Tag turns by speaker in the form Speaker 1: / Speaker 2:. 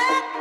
Speaker 1: love.